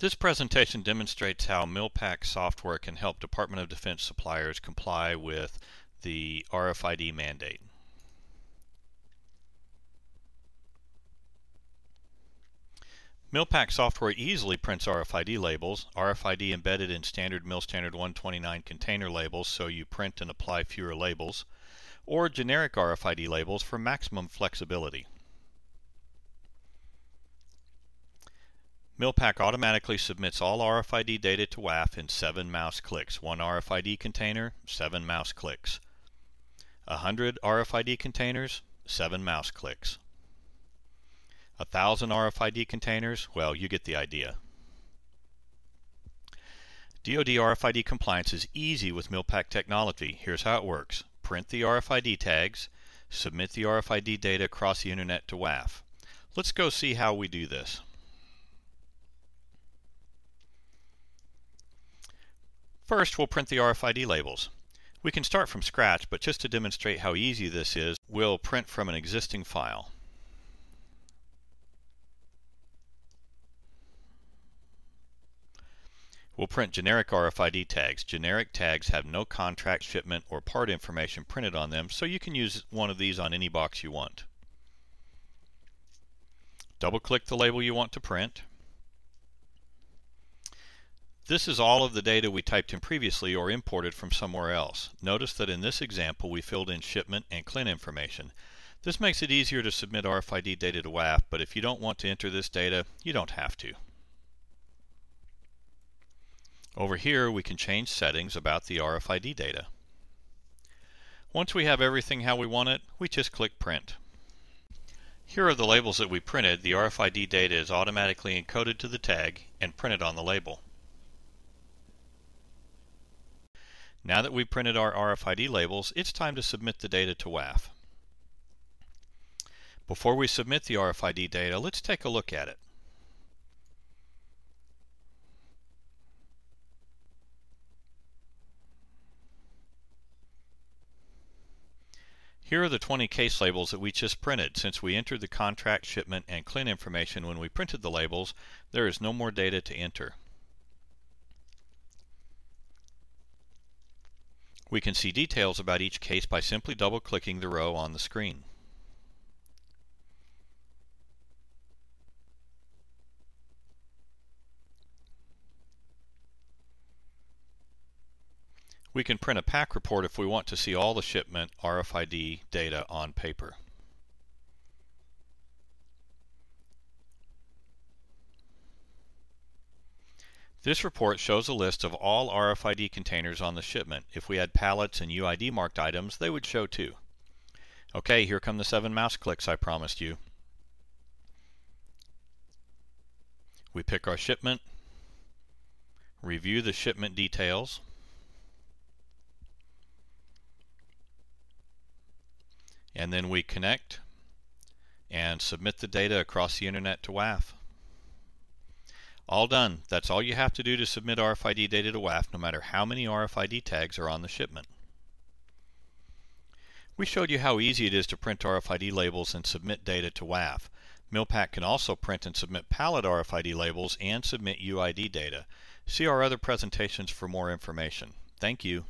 This presentation demonstrates how MILPAC software can help Department of Defense suppliers comply with the RFID mandate. MILPAC software easily prints RFID labels, RFID embedded in standard MIL Standard 129 container labels so you print and apply fewer labels, or generic RFID labels for maximum flexibility. MILPAC automatically submits all RFID data to WAWF in 7 mouse clicks. One RFID container, 7 mouse clicks. 100 RFID containers, 7 mouse clicks. A thousand RFID containers? Well, you get the idea. DoD RFID compliance is easy with MILPAC technology. Here's how it works. Print the RFID tags, submit the RFID data across the internet to WAWF. Let's go see how we do this. First, we'll print the RFID labels. We can start from scratch, but just to demonstrate how easy this is, we'll print from an existing file. We'll print generic RFID tags. Generic tags have no contract, shipment, or part information printed on them, so you can use one of these on any box you want. Double-click the label you want to print. This is all of the data we typed in previously or imported from somewhere else. Notice that in this example we filled in shipment and CLIN information. This makes it easier to submit RFID data to WAWF, but if you don't want to enter this data, you don't have to. Over here we can change settings about the RFID data. Once we have everything how we want it, we just click print. Here are the labels that we printed. The RFID data is automatically encoded to the tag and printed on the label. Now that we've printed our RFID labels, it's time to submit the data to WAWF. Before we submit the RFID data, let's take a look at it. Here are the 20 case labels that we just printed. Since we entered the contract, shipment, and CLIN information when we printed the labels, there is no more data to enter. We can see details about each case by simply double-clicking the row on the screen. We can print a pack report if we want to see all the shipment RFID data on paper. This report shows a list of all RFID containers on the shipment. If we had pallets and UID marked items, they would show too. Okay, here come the seven mouse clicks I promised you. We pick our shipment, review the shipment details, and then we connect and submit the data across the internet to WAWF. All done. That's all you have to do to submit RFID data to WAWF no matter how many RFID tags are on the shipment. We showed you how easy it is to print RFID labels and submit data to WAWF. MILPAC can also print and submit pallet RFID labels and submit UID data. See our other presentations for more information. Thank you.